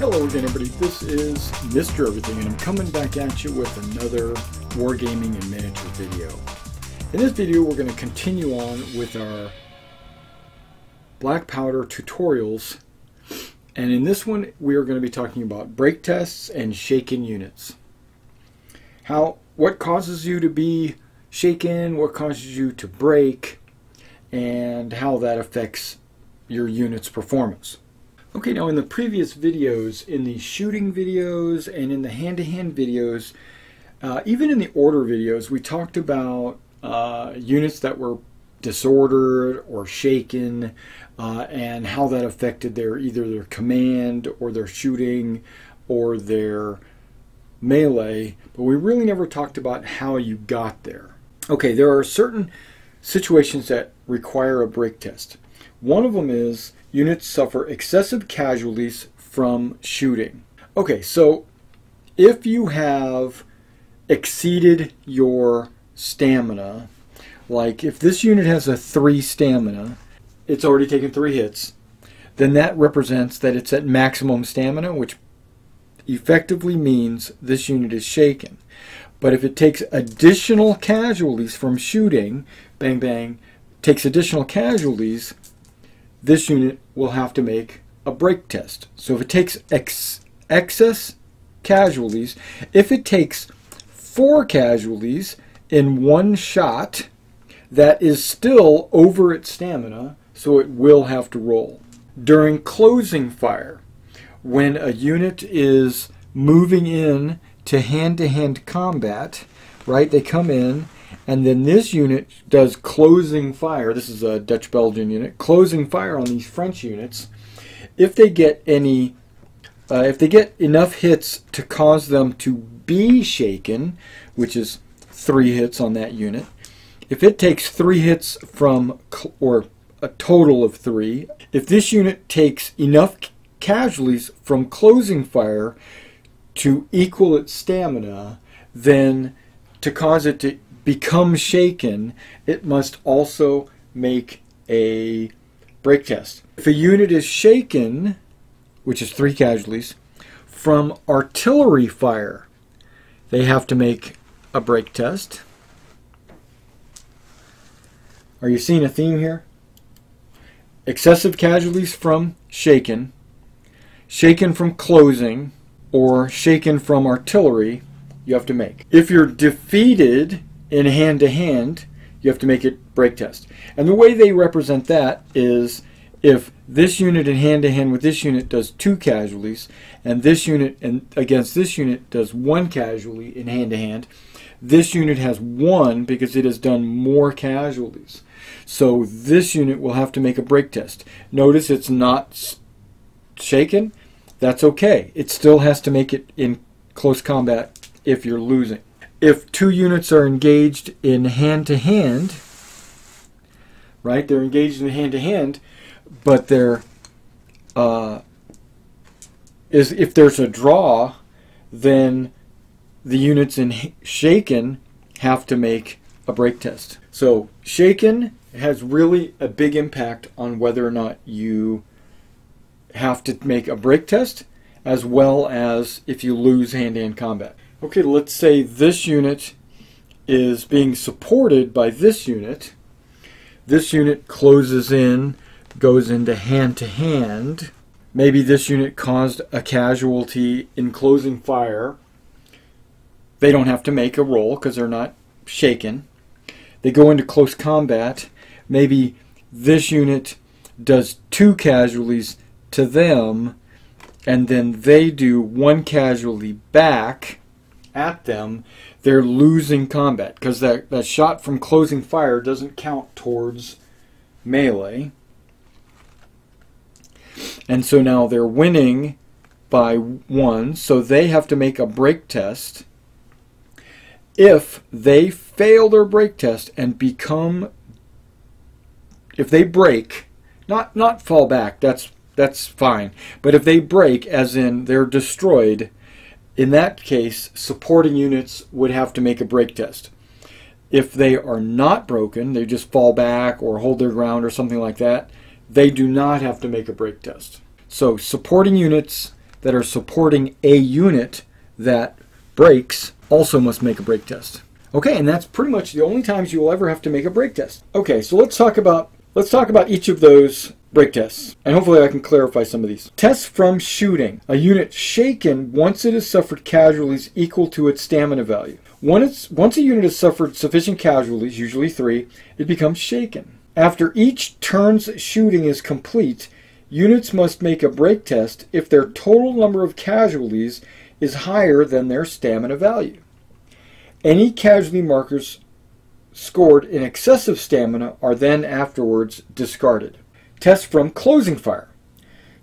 Hello again everybody, this is Mr. Everything and I'm coming back at you with another wargaming in miniature video. In this video we're going to continue on with our black powder tutorials and in this one we are going to be talking about break tests and shaken units. How, what causes you to be shaken, what causes you to break, and how that affects your unit's performance. Okay, now in the previous videos, in the shooting videos and in the hand-to-hand -hand videos, uh, even in the order videos, we talked about uh, units that were disordered or shaken uh, and how that affected their either their command or their shooting or their melee, but we really never talked about how you got there. Okay, there are certain situations that require a break test. One of them is units suffer excessive casualties from shooting. Okay, so if you have exceeded your stamina, like if this unit has a 3 stamina, it's already taken 3 hits, then that represents that it's at maximum stamina, which effectively means this unit is shaken. But if it takes additional casualties from shooting, bang bang, takes additional casualties, this unit will have to make a break test. So if it takes ex excess casualties, if it takes four casualties in one shot, that is still over its stamina, so it will have to roll. During closing fire, when a unit is moving in to hand-to-hand -hand combat, right, they come in and then this unit does closing fire. This is a Dutch Belgian unit. Closing fire on these French units. If they get any, uh, if they get enough hits to cause them to be shaken, which is three hits on that unit, if it takes three hits from, or a total of three, if this unit takes enough casualties from closing fire to equal its stamina, then to cause it to become shaken, it must also make a break test. If a unit is shaken, which is three casualties, from artillery fire, they have to make a break test. Are you seeing a theme here? Excessive casualties from shaken, shaken from closing, or shaken from artillery, you have to make. If you're defeated in hand to hand, you have to make it break test. And the way they represent that is if this unit in hand to hand with this unit does two casualties, and this unit and against this unit does one casualty in hand to hand, this unit has one because it has done more casualties. So this unit will have to make a break test. Notice it's not shaken. That's okay. It still has to make it in close combat if you're losing if two units are engaged in hand to hand, right? They're engaged in hand to hand, but they're uh, is if there's a draw, then the units in shaken have to make a break test. So shaken has really a big impact on whether or not you have to make a break test, as well as if you lose hand-to-hand -hand combat. Okay, let's say this unit is being supported by this unit. This unit closes in, goes into hand to hand. Maybe this unit caused a casualty in closing fire. They don't have to make a roll because they're not shaken. They go into close combat. Maybe this unit does two casualties to them, and then they do one casualty back at them, they're losing combat because that, that shot from closing fire doesn't count towards melee. And so now they're winning by one, so they have to make a break test. If they fail their break test and become, if they break, not not fall back, that's that's fine. But if they break, as in they're destroyed, in that case, supporting units would have to make a break test. If they are not broken, they just fall back or hold their ground or something like that, they do not have to make a break test. So supporting units that are supporting a unit that breaks also must make a break test. Okay, and that's pretty much the only times you will ever have to make a break test. Okay, so let's talk about let's talk about each of those break tests, and hopefully I can clarify some of these. Tests from shooting. A unit shaken once it has suffered casualties equal to its stamina value. Once, once a unit has suffered sufficient casualties, usually three, it becomes shaken. After each turn's shooting is complete, units must make a break test if their total number of casualties is higher than their stamina value. Any casualty markers scored in excess of stamina are then afterwards discarded. Test from closing fire.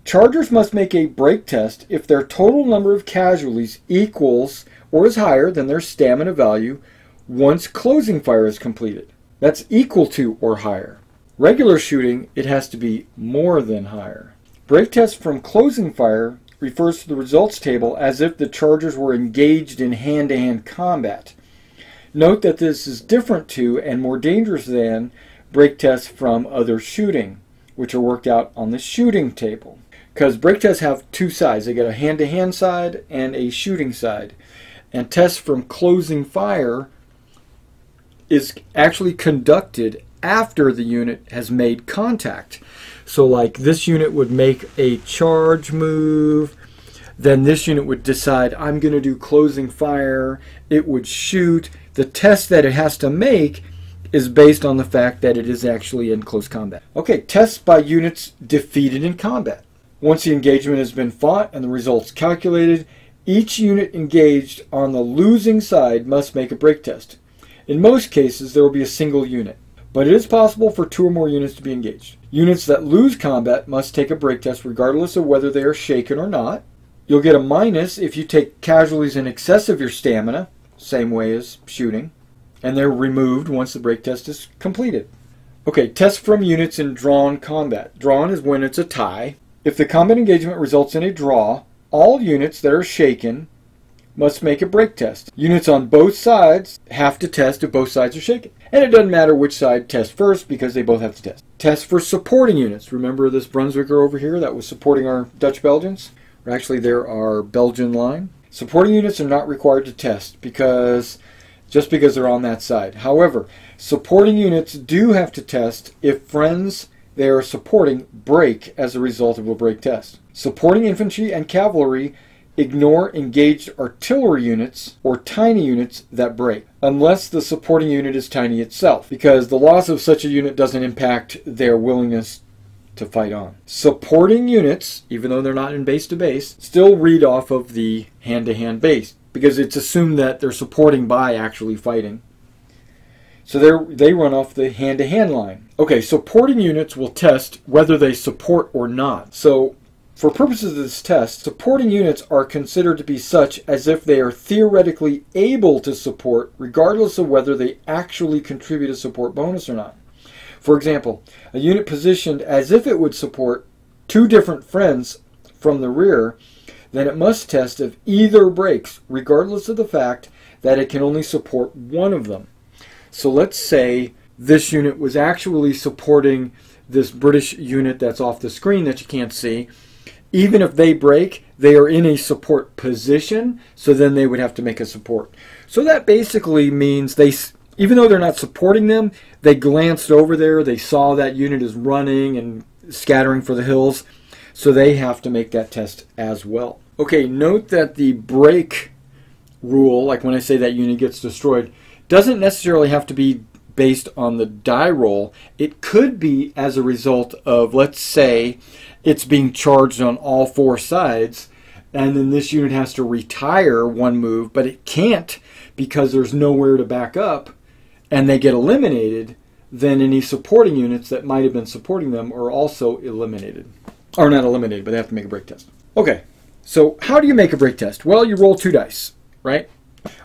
Chargers must make a break test if their total number of casualties equals or is higher than their stamina value once closing fire is completed. That's equal to or higher. Regular shooting, it has to be more than higher. Break test from closing fire refers to the results table as if the Chargers were engaged in hand to hand combat. Note that this is different to and more dangerous than break tests from other shooting, which are worked out on the shooting table. Because break tests have two sides they get a hand to hand side and a shooting side. And tests from closing fire is actually conducted after the unit has made contact. So, like this unit would make a charge move, then this unit would decide, I'm going to do closing fire. It would shoot. The test that it has to make is based on the fact that it is actually in close combat. Okay, tests by units defeated in combat. Once the engagement has been fought and the results calculated, each unit engaged on the losing side must make a break test. In most cases, there will be a single unit, but it is possible for two or more units to be engaged. Units that lose combat must take a break test regardless of whether they are shaken or not. You'll get a minus if you take casualties in excess of your stamina, same way as shooting, and they're removed once the break test is completed. Okay, test from units in drawn combat. Drawn is when it's a tie. If the combat engagement results in a draw, all units that are shaken must make a break test. Units on both sides have to test if both sides are shaken. And it doesn't matter which side tests first because they both have to test. Test for supporting units. Remember this Brunswicker over here that was supporting our Dutch Belgians? actually they're our Belgian line. Supporting units are not required to test because just because they're on that side. However, supporting units do have to test if friends they are supporting break as a result of a break test. Supporting infantry and cavalry ignore engaged artillery units or tiny units that break, unless the supporting unit is tiny itself, because the loss of such a unit doesn't impact their willingness to fight on. Supporting units, even though they're not in base to base, still read off of the hand to hand base because it's assumed that they're supporting by actually fighting. So they they run off the hand to hand line. Okay, supporting units will test whether they support or not. So for purposes of this test, supporting units are considered to be such as if they are theoretically able to support regardless of whether they actually contribute a support bonus or not. For example, a unit positioned as if it would support two different friends from the rear, then it must test if either breaks, regardless of the fact that it can only support one of them. So let's say this unit was actually supporting this British unit that's off the screen that you can't see. Even if they break, they are in a support position, so then they would have to make a support. So that basically means they even though they're not supporting them, they glanced over there. They saw that unit is running and scattering for the hills. So they have to make that test as well. Okay, note that the break rule, like when I say that unit gets destroyed, doesn't necessarily have to be based on the die roll. It could be as a result of, let's say, it's being charged on all four sides, and then this unit has to retire one move, but it can't because there's nowhere to back up and they get eliminated, then any supporting units that might have been supporting them are also eliminated. Or not eliminated, but they have to make a break test. Okay, so how do you make a break test? Well, you roll two dice, right?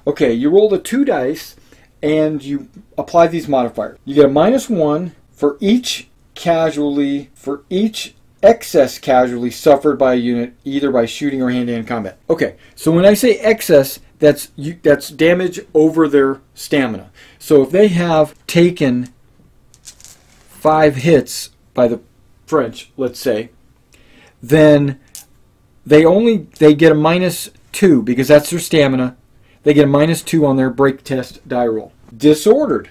Okay, you roll the two dice and you apply these modifiers. You get a minus one for each casualty, for each excess casualty suffered by a unit, either by shooting or hand-to-hand combat. Okay, so when I say excess, that's that's damage over their stamina. So if they have taken five hits by the French, let's say, then they only they get a minus two because that's their stamina. They get a minus two on their break test die roll. Disordered.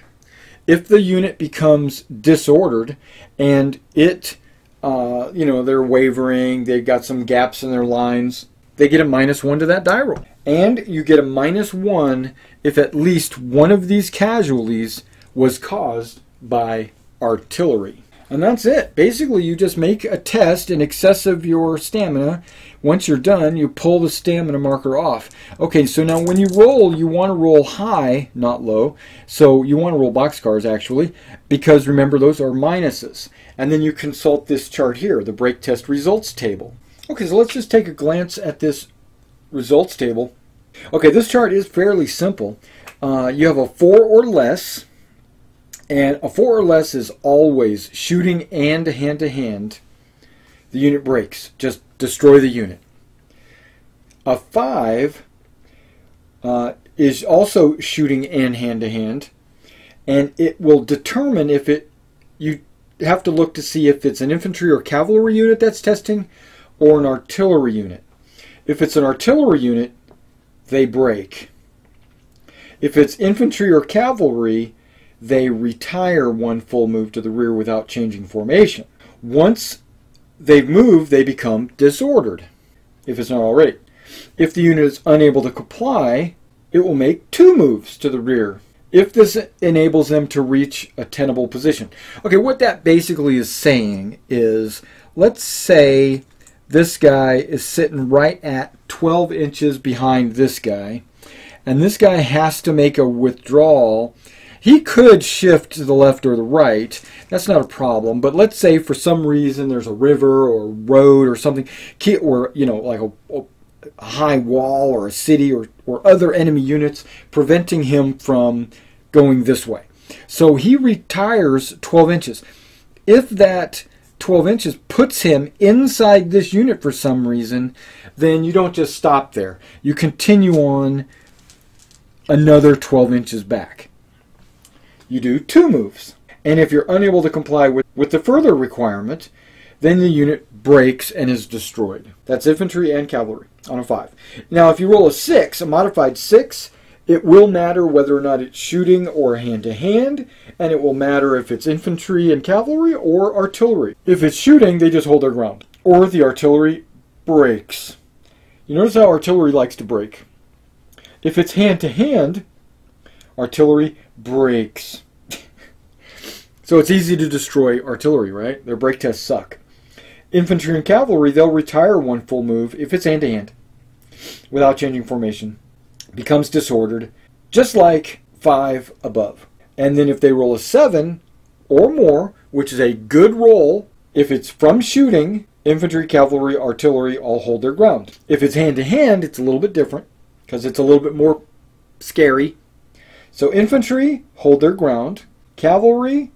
If the unit becomes disordered and it, uh, you know, they're wavering, they've got some gaps in their lines, they get a minus one to that die roll. And you get a minus one if at least one of these casualties was caused by artillery. And that's it. Basically, you just make a test in excess of your stamina. Once you're done, you pull the stamina marker off. Okay, so now when you roll, you want to roll high, not low. So you want to roll boxcars, actually, because remember, those are minuses. And then you consult this chart here, the break test results table. Okay, so let's just take a glance at this results table. Okay, this chart is fairly simple. Uh, you have a 4 or less and a four or less is always shooting and hand to hand. The unit breaks. Just destroy the unit. A five uh, is also shooting and hand to hand, and it will determine if it. You have to look to see if it's an infantry or cavalry unit that's testing, or an artillery unit. If it's an artillery unit, they break. If it's infantry or cavalry, they retire one full move to the rear without changing formation. Once they've moved, they become disordered, if it's not already. If the unit is unable to comply, it will make two moves to the rear if this enables them to reach a tenable position. Okay, what that basically is saying is let's say this guy is sitting right at 12 inches behind this guy, and this guy has to make a withdrawal he could shift to the left or the right. That's not a problem. But let's say for some reason there's a river or a road or something, or you know, like a, a high wall or a city or, or other enemy units preventing him from going this way. So he retires 12 inches. If that 12 inches puts him inside this unit for some reason, then you don't just stop there. You continue on another 12 inches back you do two moves. And if you're unable to comply with, with the further requirement, then the unit breaks and is destroyed. That's infantry and cavalry on a 5. Now, if you roll a 6, a modified 6, it will matter whether or not it's shooting or hand to hand, and it will matter if it's infantry and cavalry or artillery. If it's shooting, they just hold their ground. Or the artillery breaks. You notice how artillery likes to break. If it's hand to hand, artillery breaks. so it's easy to destroy artillery, right? Their break tests suck. Infantry and cavalry, they'll retire one full move if it's hand to hand without changing formation. Becomes disordered, just like five above. And then if they roll a seven or more, which is a good roll, if it's from shooting, infantry, cavalry, artillery all hold their ground. If it's hand to hand, it's a little bit different because it's a little bit more scary so infantry hold their ground. Cavalry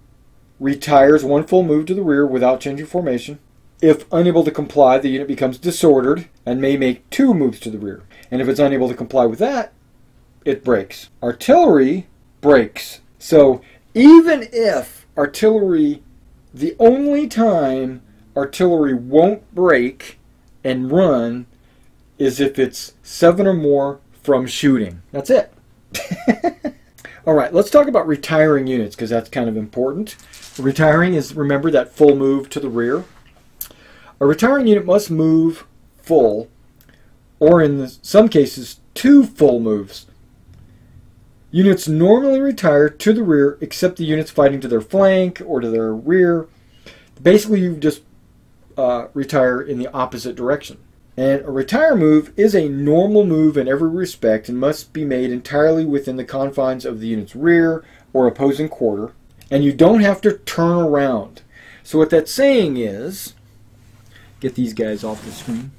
retires one full move to the rear without changing formation. If unable to comply, the unit becomes disordered and may make two moves to the rear. And if it's unable to comply with that, it breaks. Artillery breaks. So even if artillery, the only time artillery won't break and run is if it's seven or more from shooting. That's it. All right, let's talk about retiring units because that's kind of important. Retiring is, remember, that full move to the rear. A retiring unit must move full, or in some cases, two full moves. Units normally retire to the rear except the units fighting to their flank or to their rear. Basically, you just uh, retire in the opposite direction. And a retire move is a normal move in every respect and must be made entirely within the confines of the unit's rear or opposing quarter. And you don't have to turn around. So what that's saying is, get these guys off the screen.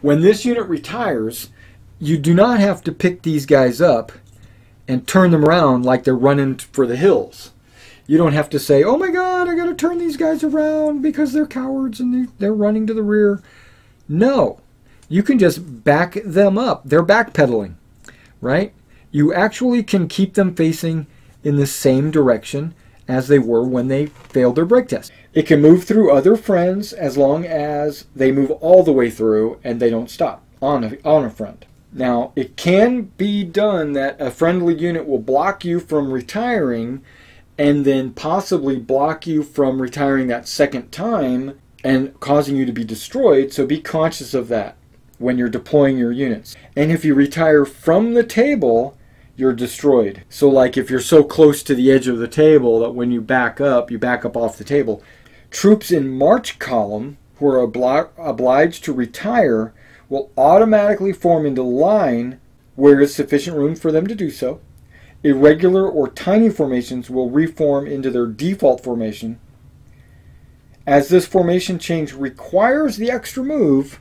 When this unit retires, you do not have to pick these guys up and turn them around like they're running for the hills. You don't have to say, oh my god, I gotta turn these guys around because they're cowards and they're running to the rear. No, you can just back them up. They're backpedaling, right? You actually can keep them facing in the same direction as they were when they failed their break test. It can move through other friends as long as they move all the way through and they don't stop on a, on a friend. Now, it can be done that a friendly unit will block you from retiring and then possibly block you from retiring that second time and causing you to be destroyed, so be conscious of that when you're deploying your units. And if you retire from the table, you're destroyed. So like if you're so close to the edge of the table that when you back up, you back up off the table. Troops in march column who are obli obliged to retire will automatically form into line where is sufficient room for them to do so. Irregular or tiny formations will reform into their default formation. As this formation change requires the extra move,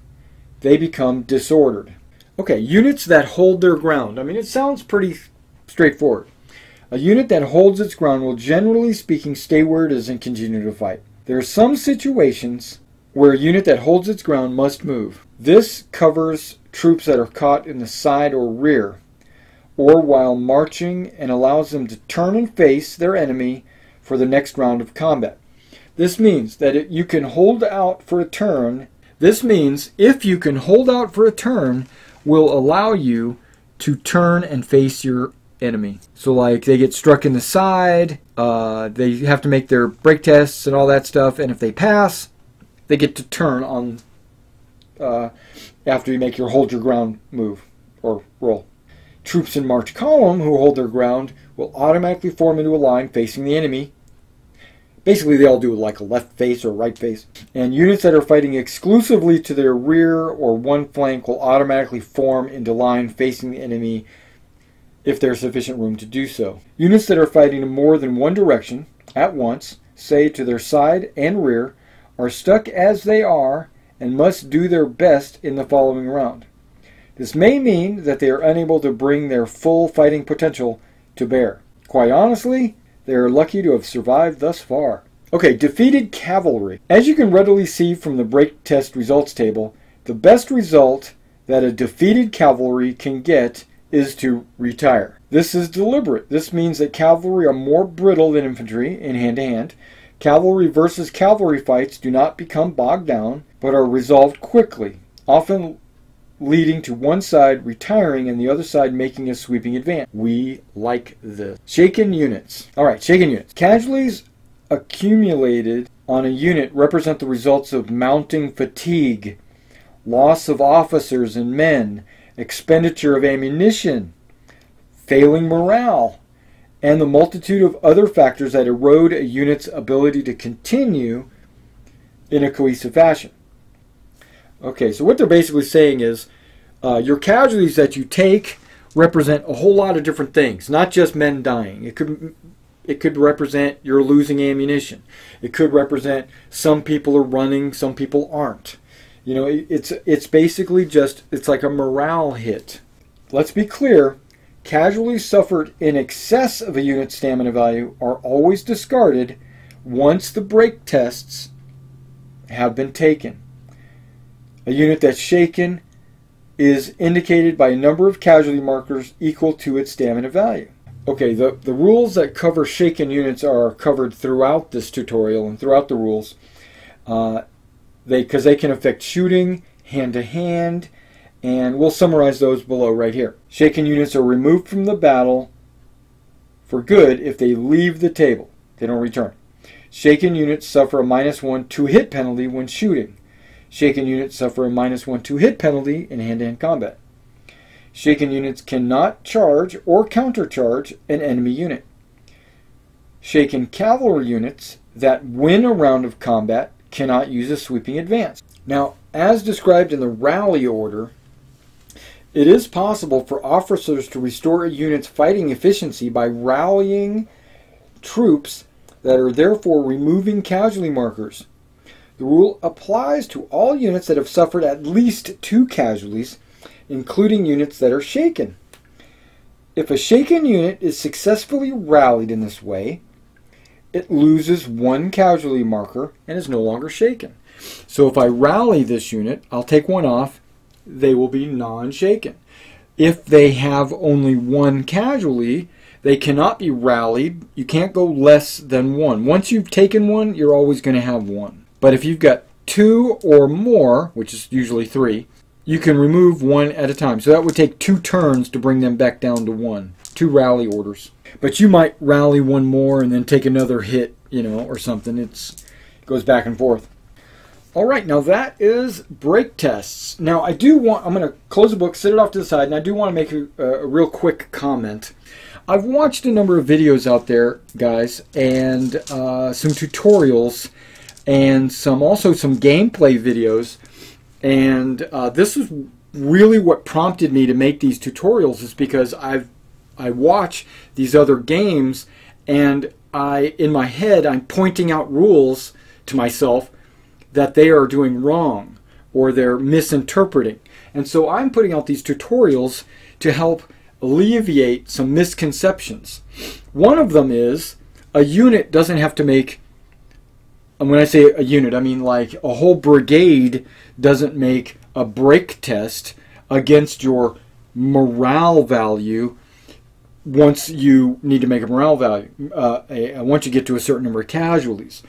they become disordered. Okay, units that hold their ground. I mean, it sounds pretty straightforward. A unit that holds its ground will generally speaking stay where it is and continue to fight. There are some situations where a unit that holds its ground must move. This covers troops that are caught in the side or rear, or while marching and allows them to turn and face their enemy for the next round of combat. This means that it, you can hold out for a turn. This means if you can hold out for a turn, will allow you to turn and face your enemy. So like they get struck in the side, uh, they have to make their break tests and all that stuff, and if they pass, they get to turn on uh, after you make your hold your ground move or roll. Troops in march column who hold their ground will automatically form into a line facing the enemy. Basically, they all do like a left face or right face. And units that are fighting exclusively to their rear or one flank will automatically form into line facing the enemy if there's sufficient room to do so. Units that are fighting in more than one direction at once, say to their side and rear, are stuck as they are and must do their best in the following round. This may mean that they are unable to bring their full fighting potential to bear. Quite honestly, they are lucky to have survived thus far. Okay, defeated cavalry. As you can readily see from the break test results table, the best result that a defeated cavalry can get is to retire. This is deliberate. This means that cavalry are more brittle than infantry in hand to hand. Cavalry versus cavalry fights do not become bogged down, but are resolved quickly, often leading to one side retiring and the other side making a sweeping advance. We like this. Shaken units. All right, shaken units. Casualties accumulated on a unit represent the results of mounting fatigue, loss of officers and men, expenditure of ammunition, failing morale, and the multitude of other factors that erode a unit's ability to continue in a cohesive fashion. Okay, so what they're basically saying is uh, your casualties that you take represent a whole lot of different things, not just men dying. It could it could represent you're losing ammunition. It could represent some people are running, some people aren't. You know, it, it's it's basically just it's like a morale hit. Let's be clear, casualties suffered in excess of a unit's stamina value are always discarded once the break tests have been taken. A unit that's shaken is indicated by a number of casualty markers equal to its stamina value. Okay, the, the rules that cover shaken units are covered throughout this tutorial and throughout the rules. Uh, they Because they can affect shooting, hand-to-hand, -hand, and we'll summarize those below right here. Shaken units are removed from the battle for good if they leave the table. They don't return. Shaken units suffer a minus one two hit penalty when shooting. Shaken units suffer a minus 1 2 hit penalty in hand to hand combat. Shaken units cannot charge or countercharge an enemy unit. Shaken cavalry units that win a round of combat cannot use a sweeping advance. Now, as described in the rally order, it is possible for officers to restore a unit's fighting efficiency by rallying troops that are therefore removing casualty markers the rule applies to all units that have suffered at least two casualties, including units that are shaken. If a shaken unit is successfully rallied in this way, it loses one casualty marker and is no longer shaken. So if I rally this unit, I'll take one off, they will be non-shaken. If they have only one casualty, They cannot be rallied. You can't go less than one. Once you've taken one, you're always going to have one. But if you've got two or more, which is usually three, you can remove one at a time. So that would take two turns to bring them back down to one. Two rally orders. But you might rally one more and then take another hit, you know, or something. It's, it goes back and forth. All right, now that is break tests. Now I do want, I'm going to close the book, set it off to the side, and I do want to make a, a real quick comment. I've watched a number of videos out there, guys, and uh, some tutorials, and some also some gameplay videos, and uh, this is really what prompted me to make these tutorials is because I've I watch these other games, and I in my head I'm pointing out rules to myself that they are doing wrong or they're misinterpreting. And so I'm putting out these tutorials to help alleviate some misconceptions. One of them is a unit doesn't have to make, and when I say a unit, I mean like a whole brigade doesn't make a break test against your morale value once you need to make a morale value, uh, a, once you get to a certain number of casualties.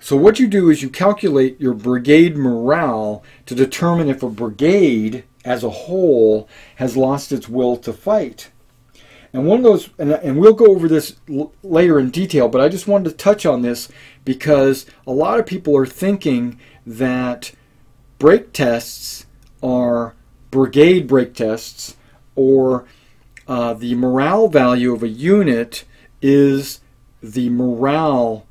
So what you do is you calculate your brigade morale to determine if a brigade as a whole has lost its will to fight. And one of those, and, and we'll go over this later in detail, but I just wanted to touch on this because a lot of people are thinking that break tests are brigade break tests or uh, the morale value of a unit is the morale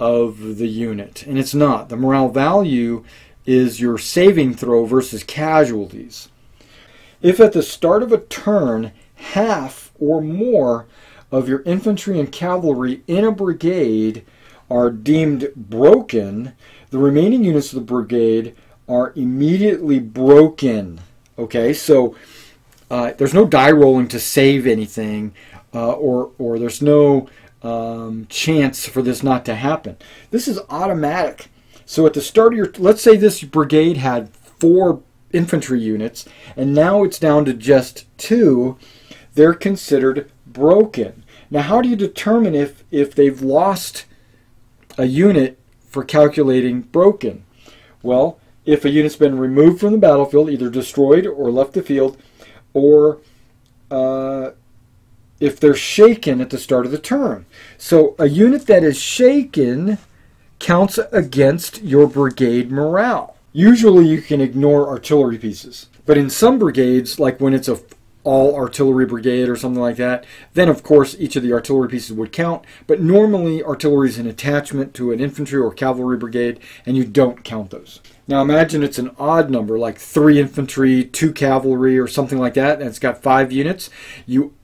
of the unit. And it's not. The morale value is your saving throw versus casualties. If at the start of a turn, half or more of your infantry and cavalry in a brigade are deemed broken, the remaining units of the brigade are immediately broken. Okay, so uh, there's no die rolling to save anything, uh, or or there's no um, chance for this not to happen. This is automatic. So at the start of your, let's say this brigade had four infantry units, and now it's down to just two, they're considered broken. Now, how do you determine if, if they've lost a unit for calculating broken? Well, if a unit's been removed from the battlefield, either destroyed or left the field, or uh, if they're shaken at the start of the turn. So a unit that is shaken counts against your brigade morale. Usually you can ignore artillery pieces. But in some brigades, like when it's a all artillery brigade or something like that, then of course each of the artillery pieces would count. But normally artillery is an attachment to an infantry or cavalry brigade, and you don't count those. Now imagine it's an odd number, like three infantry, two cavalry, or something like that, and it's got five units. You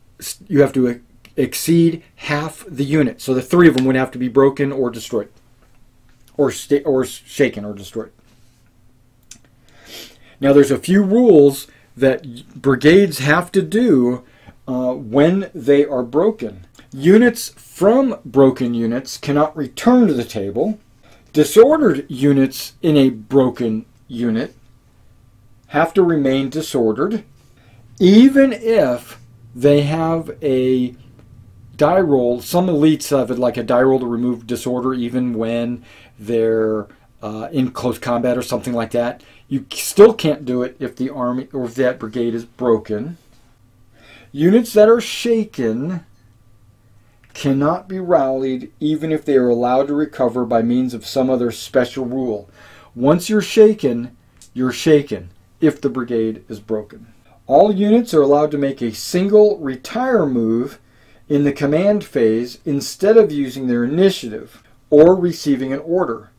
you have to exceed half the unit. So the three of them would have to be broken or destroyed, or or shaken or destroyed. Now there's a few rules that brigades have to do uh, when they are broken. Units from broken units cannot return to the table. Disordered units in a broken unit have to remain disordered, even if they have a die roll. Some elites have it like a die roll to remove disorder even when they're uh, in close combat or something like that. You still can't do it if the army or if that brigade is broken. Units that are shaken cannot be rallied even if they are allowed to recover by means of some other special rule. Once you're shaken, you're shaken if the brigade is broken. All units are allowed to make a single retire move in the command phase instead of using their initiative or receiving an order.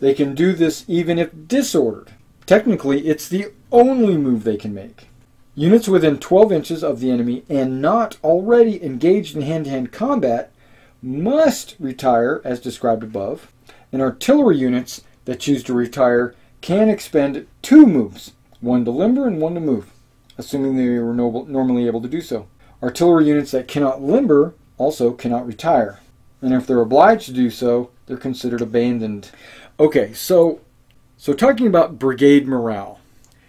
They can do this even if disordered. Technically, it's the only move they can make. Units within 12 inches of the enemy and not already engaged in hand-to-hand combat must retire as described above, and artillery units that choose to retire can expend two moves, one to limber and one to move assuming they were no normally able to do so. Artillery units that cannot limber also cannot retire. And if they're obliged to do so, they're considered abandoned. Okay, so so talking about brigade morale.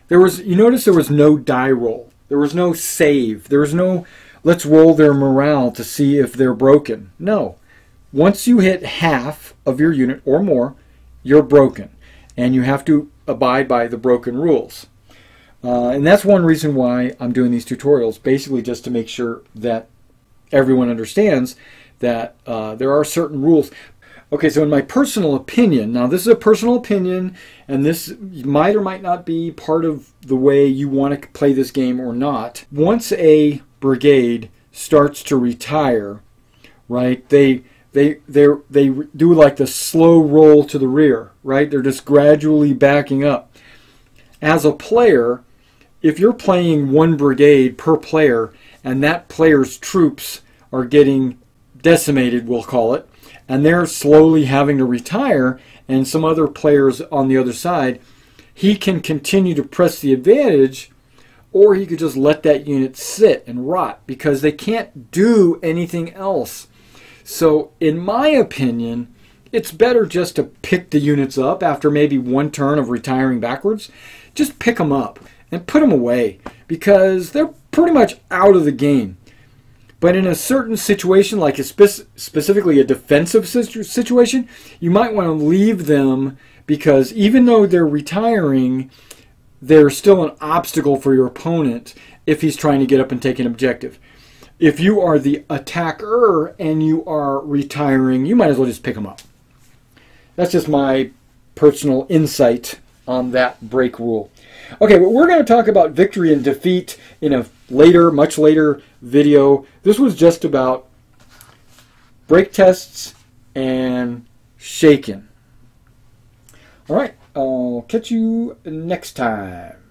There was you notice there was no die roll. There was no save. There was no let's roll their morale to see if they're broken. No. Once you hit half of your unit or more, you're broken. And you have to abide by the broken rules. Uh, and that's one reason why I'm doing these tutorials, basically just to make sure that everyone understands that uh, there are certain rules. Okay, so in my personal opinion, now this is a personal opinion, and this might or might not be part of the way you want to play this game or not. Once a brigade starts to retire, right, they they they they do like the slow roll to the rear, right? They're just gradually backing up. As a player, if you're playing one brigade per player and that player's troops are getting decimated, we'll call it, and they're slowly having to retire, and some other players on the other side, he can continue to press the advantage, or he could just let that unit sit and rot because they can't do anything else. So, in my opinion, it's better just to pick the units up after maybe one turn of retiring backwards. Just pick them up and put them away because they're pretty much out of the game. But in a certain situation, like a spe- specifically a defensive situation, you might want to leave them because even though they're retiring, they're still an obstacle for your opponent if he's trying to get up and take an objective. If you are the attacker and you are retiring, you might as well just pick them up. That's just my personal insight on that break rule. Okay, well, we're going to talk about victory and defeat in a later, much later video. This was just about break tests and shaking. All right, I'll catch you next time.